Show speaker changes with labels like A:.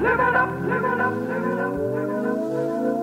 A: Live it up, live it up, live it up, live it up.